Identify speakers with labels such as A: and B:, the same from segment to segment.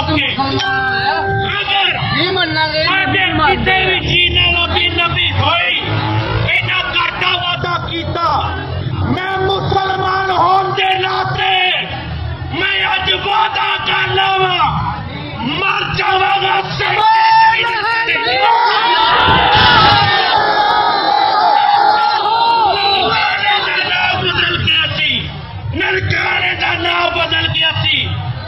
A: सके अगर आगे किसी भी चीज़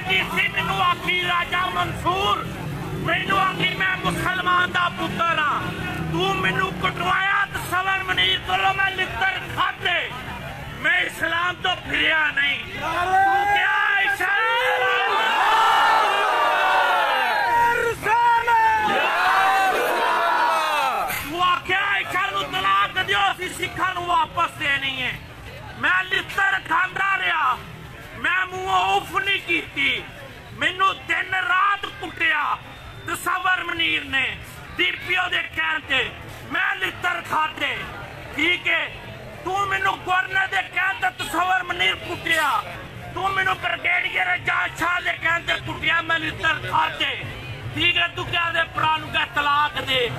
A: ਸਿੱਖ ਤਰਫੇ ਦੀ ਸਿੱਖ ਨੂੰ ਆਖੀ ਰਾਜਾ ਮਨਸੂਰ ਮੈਨੂੰ ਆਖੀ ਮੈਂ ਮੁਸਲਮਾਨ ਦਾ ਪੁੱਤਰ ਆ ਤੂੰ ਮੈਨੂੰ ਕਟਵਾਇਆ ਤੇ ਸਵਰ ਮਨੀਰ ਕੋਲੋਂ ਮੈਂ ਲਿੱਤਰ ਖਾਦੇ ਮੈਂ ਇਸਲਾਮ ਤੋਂ ਫਿਰਿਆ ਨਹੀਂ ਤੂੰ ਕਿਹਾ ਤੂੰ ਆਖਿਆ ਇੱਛਾ ਨੂੰ ਤਲਾਕ ਦਿਓ ਅਸੀਂ ਮੂੰਹੋਂ ਉਫ ਨਹੀਂ ਕੀਤੀ। ਮੈਨੂੰ ਦਿਨ ਰਾਤ ਕੁੱਟਿਆ। ਤਸਵਰ ਮਨੀਰ ਨੇ ਦੀਪਿਓ ਦੇ ਕਹਿਣ ਤੇ ਮੈਂ ਲਿੱਤਰ ਖਾਦੇ ਠੀਕ ਹੈ, ਤੂੰ ਮੈਨੂੰ ਗਵਰਨਰ ਦੇ ਕਹਿਣ ਤੇ ਤਸਵਰ ਮਨੀਰ ਕੁੱਟਿਆ। ਤੂੰ ਮੈਨੂੰ ਬ੍ਰਿਗੇਡੀਅਰ ਜਾਜ ਸ਼ਾਹ ਦੇ ਕਹਿਣ ਤੇ ਕੁੱਟਿਆ, ਮੈਂ ਲਿੱਤਰ ਖਾਤੇ। ਠੀਕ ਹੈ, ਤੂੰ ਕਿਹਾ ਦੇ ਭਰਾ ਨੂੰ ਕਹਿ ਤਲਾਕ ਦੇ।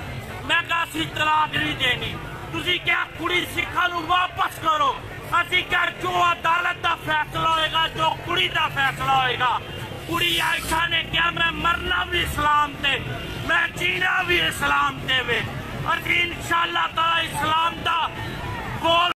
A: ਮੈਂ ਕਿਹਾ ਅਸੀਂ ਤਲਾਕ ਨਹੀਂ ਦੇਣੀ। ਤੁਸੀਂ ਕਿਹਾ ਕੁੜੀ ਸਿੱਖਾਂ ਨੂੰ ਵਾਪਸ ਕਰੋ। ਕੁੜੀ ਦਾ ਫੈਸਲਾ ਹੋਏਗਾ ਕੁੜੀ ਆਇਸ਼ਾ ਨੇ ਕਿਹਾ ਮੈਂ ਮਰਨਾ ਵੀ ਇਸਲਾਮ ਤੇ ਮੈਂ ਜੀਣਾ ਵੀ ਇਸਲਾਮ ਤੇ ਵੇ ਅਸੀਂ ਇਨਸ਼ਾਅੱਲਾ ਤਾਲਾ ਇਸਲਾਮ ਦਾ ਬੋਲ